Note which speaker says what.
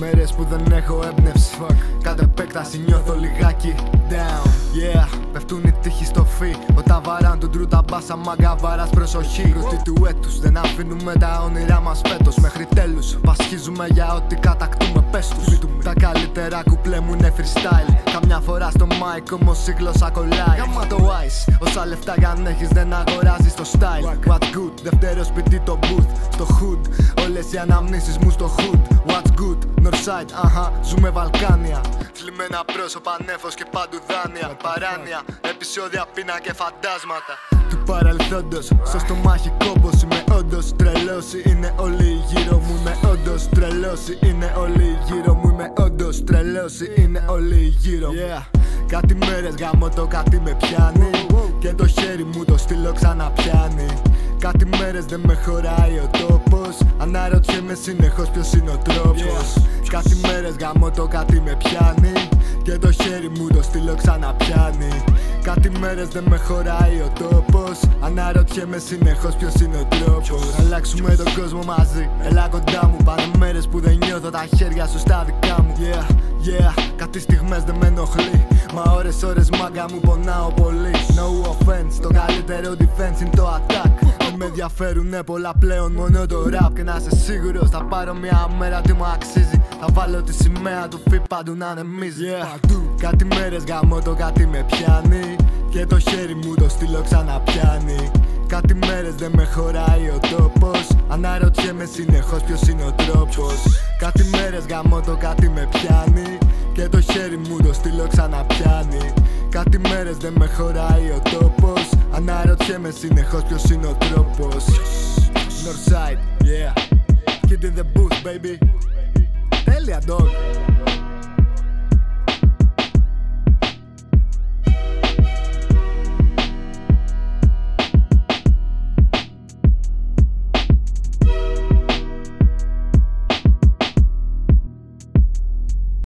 Speaker 1: Μέρες που δεν έχω έμπνευση. Fuck. Κάτω επέκταση νιώθω λιγάκι Down. Yeah. Πέφτουν οι τύχοι στο φι. Όταν βαράν τον τρούτα μπάσα μάγκα βαράς προσοχή. Πρώτη του έτους Δεν αφήνουμε τα όνειρά μας φέτος. Μέχρι τέλους Πασχίζουμε για ό,τι κατακτούμε πες τους. Τα καλύτερα κουπλέ μου είναι freestyle. Καμιά φορά στο mic όμως η γλώσσα κολλάει. Γάμα το ice. Όσα λεφτά για αν έχεις δεν αγοράζεις το style. What's good. Δεύτερο σπίτι το booth. Στο hood Όλες οι αναμνήσεις μου στο hood. What's good; Northside, αχα, ζούμε Βαλκάνια. Θλιμμένα πρόσωπα, νέφος και παντού δάνεια. Παράνοια, επεισόδια, πείνα και φαντάσματα. Του παρελθόντος, στο στομάχι κόμπος Είμαι όντως τρελός, είναι όλοι γύρω μου Είμαι όντως τρελός, είναι όλοι γύρω μου Είμαι όντως τρελός, είναι όλοι γύρω μου. Yeah. Κάτι μέρες γάμο το κάτι με πιάνει. Και το χέρι μου το στυλό ξαναπιάνει Κάτι μέρες δεν με χωράει ο τόπος. Αναρωτιέμαι συνεχώς ποιος είναι ο τρόπος. Κάτι μέρες γάμο το κάτι με πιάνει. Και το χέρι μου το στυλό ξαναπιάνει. Κάτι μέρες δεν με χωράει ο τόπος. Αναρωτιέμαι συνεχώς ποιος είναι ο τρόπος. Αλλάξουμε τον κόσμο μαζί. Έλα κοντά μου Πάνε μέρες που δεν νιώθω τα χέρια σου στα δικά μου. Yeah, yeah Κάτι στιγμές δεν με ενοχλεί. Μα ώρες ώρες μάγκα μου πονάω πολύ. No offense Το καλύτερο defense είναι το attack. Δεν με ενδιαφέρουνε πολλά πλέον μόνο το rap Και να είσαι σίγουρος. Θα πάρω μια μέρα τι μου αξίζει. Θα βάλω τη σημαία του φι παντού να ανεμίζει. Yeah. Κάτι μέρες γαμώ το κάτι με πιάνει. Και το χέρι μου το στυλό ξαναπιάνει. Κάτι μέρες δεν με χωράει ο τόπος. Αναρωτιέμαι συνεχώς ποιος είναι ο τρόπος. Κάτι μέρες γαμώ το κάτι με πιάνει. Και το χέρι μου το στυλό ξαναπιάνει Κάτι μέρες δεν με χωράει ο τόπος. Αναρωτιέμαι συνεχώς ποιος είναι ο τρόπος. Northside, yeah. Kid in the booth baby. Τέλεια dog